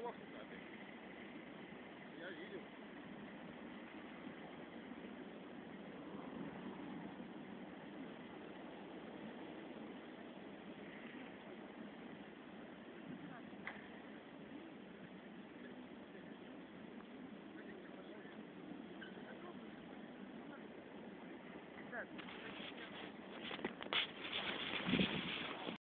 неплохо, кстати. Я видел. Так.